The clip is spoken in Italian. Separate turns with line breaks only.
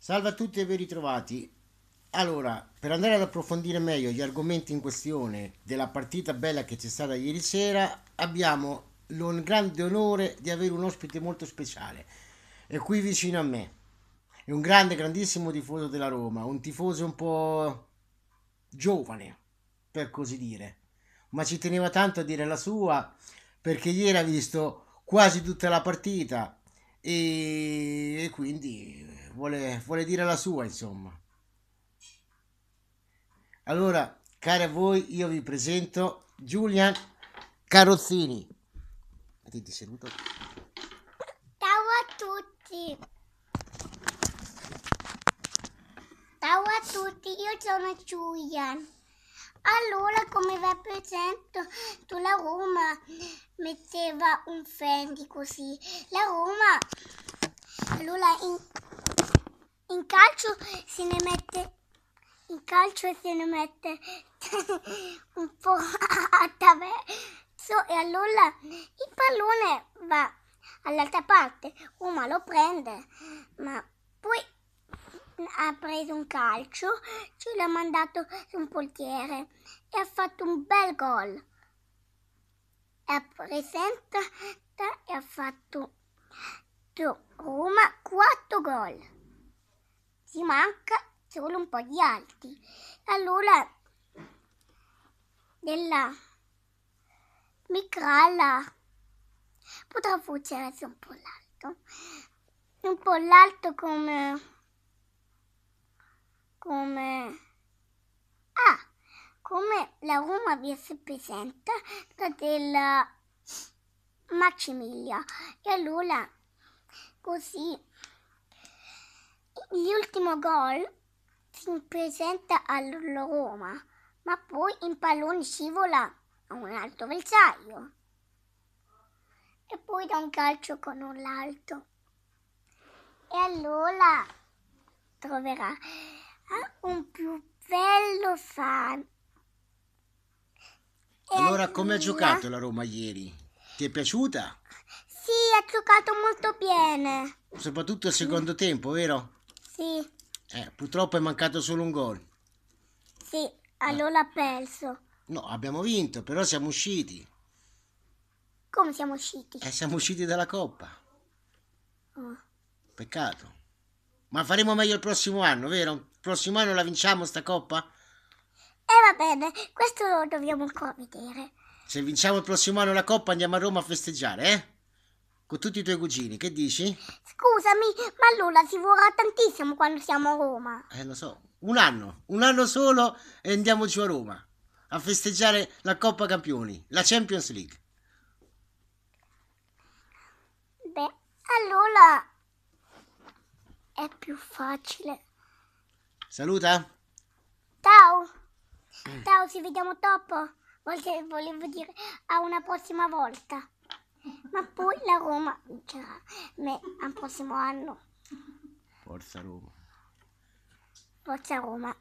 Salve a tutti e ben ritrovati. Allora, per andare ad approfondire meglio gli argomenti in questione della partita bella che c'è stata ieri sera, abbiamo il grande onore di avere un ospite molto speciale. È qui vicino a me. È un grande, grandissimo tifoso della Roma, un tifoso un po' giovane, per così dire. Ma ci teneva tanto a dire la sua, perché ieri ha visto quasi tutta la partita e, e quindi vuole, vuole dire la sua, insomma. Allora, cari a voi, io vi presento Giulian Carrozzini. Mettiti seduto.
Ciao a tutti. Ciao a tutti, io sono Julian. Allora, come vi presento, la Roma metteva un Fendi così. La Roma, allora in, in calcio se ne mette in calcio se ne mette un po' attraverso e allora il pallone va all'altra parte, Roma lo prende, ma poi ha preso un calcio, ce l'ha mandato su un portiere e ha fatto un bel gol. Ha presentato e ha fatto Roma 4 gol. Ci manca solo un po' di alti. Allora, della Micralla potrà fuggire un po' l'alto. Un po' l'alto come come ah, come la Roma vi si presenta della Maximiglia e allora così l'ultimo gol si presenta alla Roma ma poi in pallone scivola a un altro avversario e poi da un calcio con un l'altro e allora troverà un più bello fan.
Allora, come ha giocato la Roma ieri? Ti è piaciuta?
Sì, ha giocato molto bene.
Soprattutto il secondo tempo, vero?
Sì.
Eh, purtroppo è mancato solo un gol.
Sì, allora ha perso.
No, abbiamo vinto, però siamo usciti.
Come siamo usciti?
Eh, siamo usciti dalla Coppa.
Oh.
Peccato. Ma faremo meglio il prossimo anno, vero? Il prossimo anno la vinciamo sta coppa?
Eh va bene, questo lo dobbiamo ancora vedere.
Se vinciamo il prossimo anno la coppa andiamo a Roma a festeggiare, eh? Con tutti i tuoi cugini, che dici?
Scusami, ma allora si vorrà tantissimo quando siamo a Roma.
Eh, lo so. Un anno, un anno solo e andiamo giù a Roma a festeggiare la Coppa Campioni, la Champions League.
Beh, allora è più facile.
Saluta.
Ciao. Ciao, ci vediamo dopo. Volevo dire a una prossima volta. Ma poi la Roma vincerà me al prossimo anno.
Forza Roma.
Forza Roma.